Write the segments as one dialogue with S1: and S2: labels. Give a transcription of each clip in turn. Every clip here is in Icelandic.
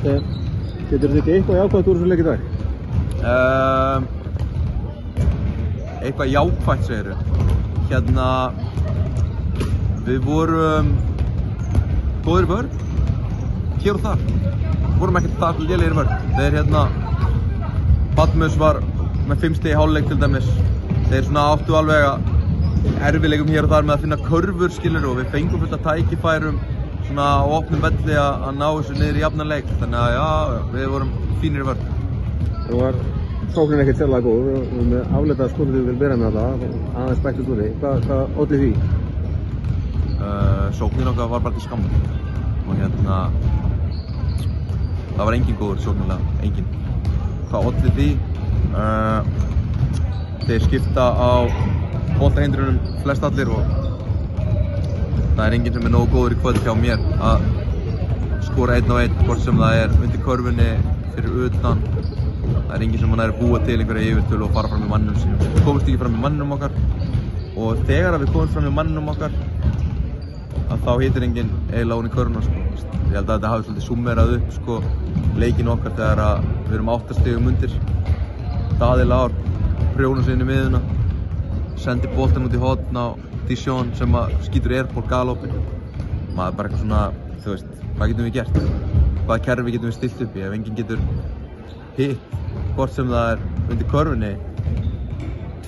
S1: Þetta er, getur þið ekki eitthvað jákvæmt úr þessu leik í dag?
S2: Um, eitthvað jákvægt segir Hérna, við vorum góðir í vörn, hér og þar. Vorum ekkert það lélegir í vörn. Þeir hérna, Badmus var með 5 stegi háluleik til dæmis. Þeir svona áttu alveg að erfileikum hér og þar með að finna körfur skilur og við fengum fullt að tækifærum svona á opnum velli að, ná þessu niður í jafnanleik. Þannig að já, við vorum fínir í vörn.
S1: Það var sóknin ekkert sérlega góð, við vorum með afleitað skotið við byrja með það, aðeins bætt út úr því. Hvað, hvað ótti því?
S2: uh, sóknin okkar var bara til skamm og hérna það var engin góður sóknilega, engin hvað olli því uh, þeir skipta á bóltahindrunum flest allir og það er enginn sem er nógu góður í kvöld hjá mér að skora einn og einn hvort sem það er undir körfunni fyrir utan það er enginn sem hann er búa til einhverja yfirtölu og fara fram í mannum sínum við komumst ekki fram í mannum okkar og þegar að við komumst fram í mannum okkar að þá hittir enginn eiginlega hún í köruna sko. Ég held að þetta hafi svolítið summerað upp sko, leikin okkar þegar við erum áttastegum undir. Prjóna sig inn í miðuna, sendir boltan út í hotn á Dijon sem að skýtur airból galopin. Maður bara eitthvað svona, þú veist, hvað getum við gert? Hvaða kerfi getum við stilt upp í ef enginn getur hitt, hvort sem það er undir körfunni,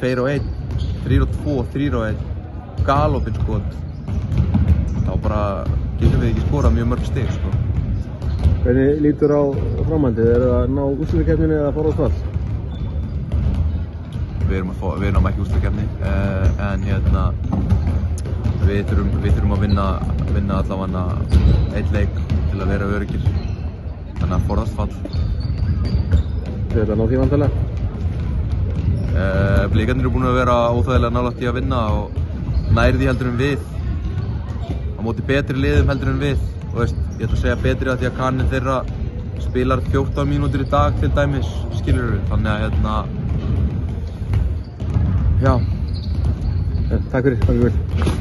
S2: 2 og 1, 3 og 2, 3 og 1, galopin skot þá bara getum við ekki skorað mjög mörg stig sko.
S1: Hvernig lítur á framhaldið? Er það að ná úslukeppninu eða fara á stall?
S2: Við fá, við erum ekki ústakefni uh, en hérna við þurfum, við þurfum að vinna, vinna allavega eitt leik til að vera öryggir þannig að forðast fall.
S1: Þið ætla að ná því vantarlega?
S2: uh, Blikarnir eru búin að vera óþægilega nálægt í að vinna og nærði heldur en við. Á móti betri liðum heldur en við. Og veist, ég ætla að segja betri að því að kannin þeirra spilar 14 mínútur í dag til dæmis, skilur við, þannig að hérna já
S1: Takk fyrir, takk fyrir.